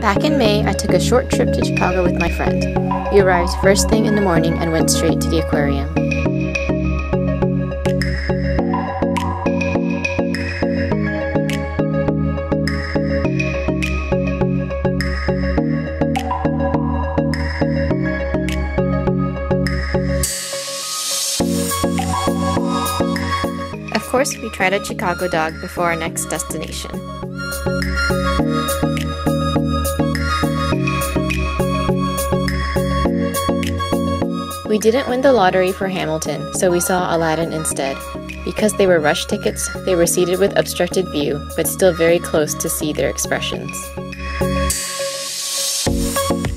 Back in May, I took a short trip to Chicago with my friend. We arrived first thing in the morning and went straight to the aquarium. Of course, we tried a Chicago dog before our next destination. We didn't win the lottery for Hamilton, so we saw Aladdin instead. Because they were rush tickets, they were seated with obstructed view, but still very close to see their expressions.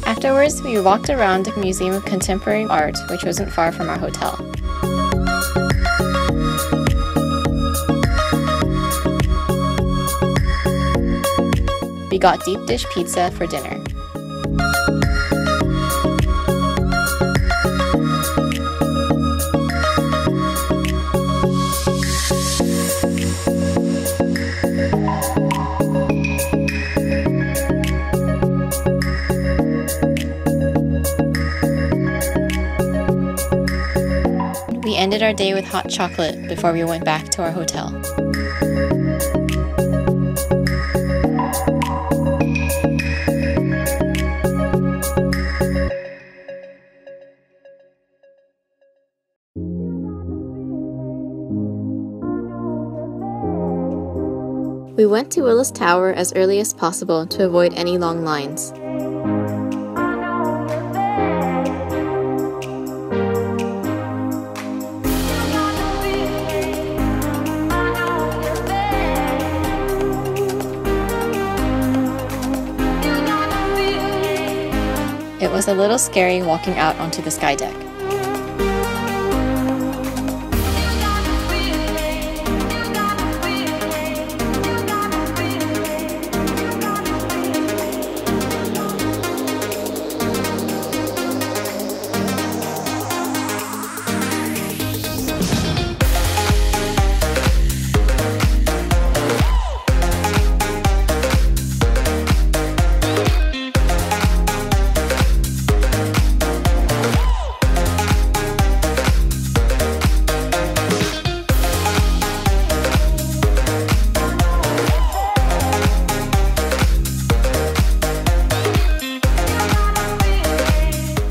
Afterwards, we walked around the Museum of Contemporary Art, which wasn't far from our hotel. We got deep dish pizza for dinner. We ended our day with hot chocolate before we went back to our hotel. We went to Willis Tower as early as possible to avoid any long lines. It was a little scary walking out onto the sky deck.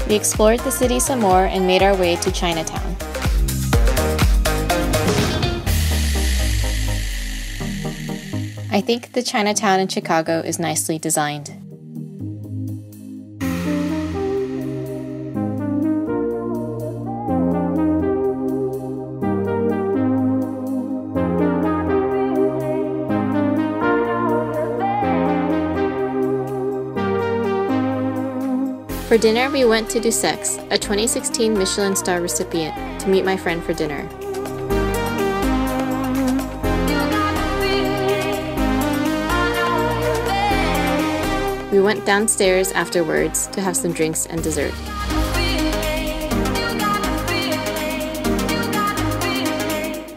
We explored the city some more and made our way to Chinatown. I think the Chinatown in Chicago is nicely designed. For dinner, we went to Dusek's, a 2016 Michelin star recipient, to meet my friend for dinner. We went downstairs afterwards to have some drinks and dessert.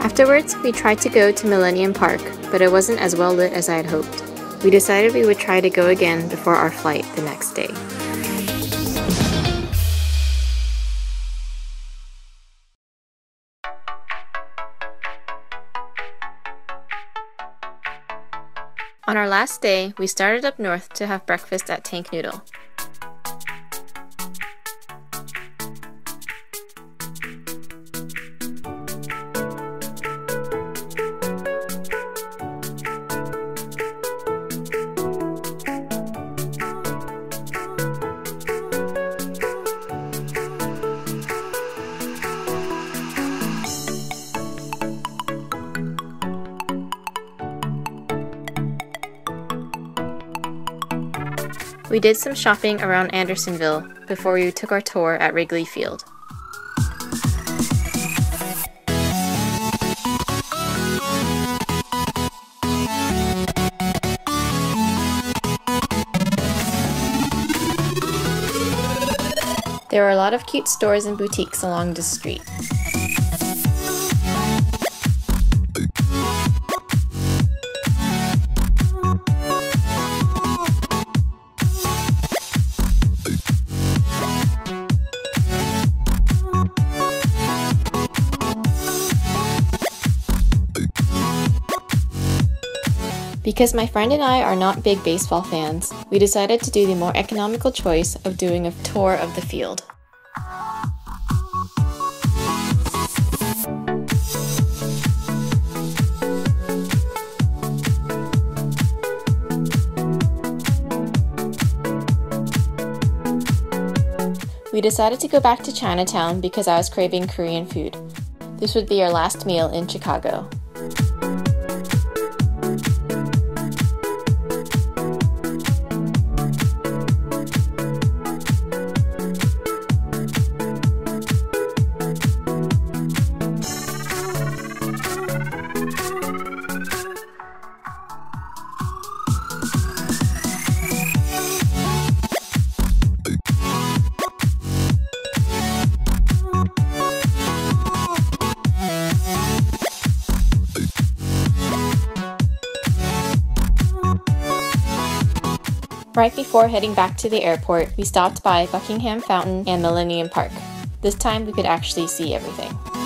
Afterwards, we tried to go to Millennium Park, but it wasn't as well lit as I had hoped. We decided we would try to go again before our flight the next day. On our last day, we started up north to have breakfast at Tank Noodle. We did some shopping around Andersonville before we took our tour at Wrigley Field. There are a lot of cute stores and boutiques along the street. Because my friend and I are not big baseball fans, we decided to do the more economical choice of doing a tour of the field. We decided to go back to Chinatown because I was craving Korean food. This would be our last meal in Chicago. Right before heading back to the airport, we stopped by Buckingham Fountain and Millennium Park. This time we could actually see everything.